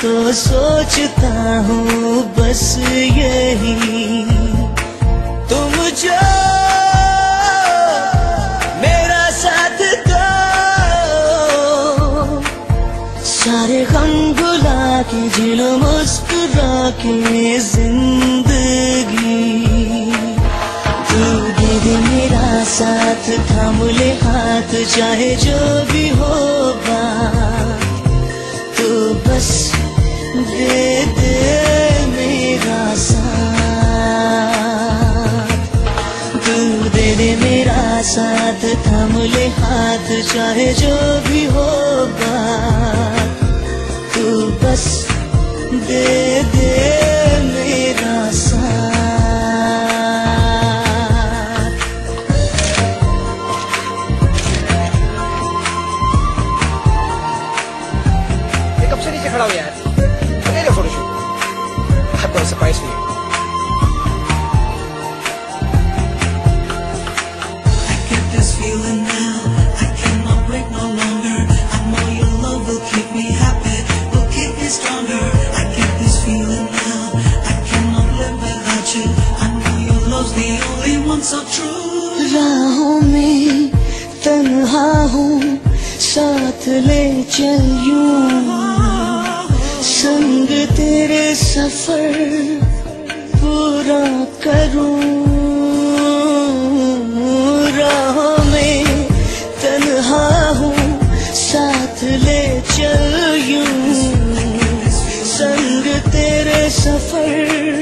تو سوچتا ہوں، بس یہی۔ تم جو میرا ساتھ دو۔ سارے غم بلا کے جلو مسکرا کے زندگی۔ میرا ساتھ تھام لے ہاتھ، چاہے جو بھی ہوگا۔ تو بس دے دے میرا ساتھ تو دے دے میرا ساتھ تھم لے، ہاتھ چاہے جو بھی ہوگا۔ تو بس دے دے ریسپشن سے کھڑا ہو یار میرے فوٹو شوٹ۔ آپ کو سرپرائز ہوئی راہوں میں تنہا ہوں ساتھ لے چلوں سفر پورا کروں۔ راہ میں تنہا ہوں ساتھ لے چل یوں سنگ تیرے سفر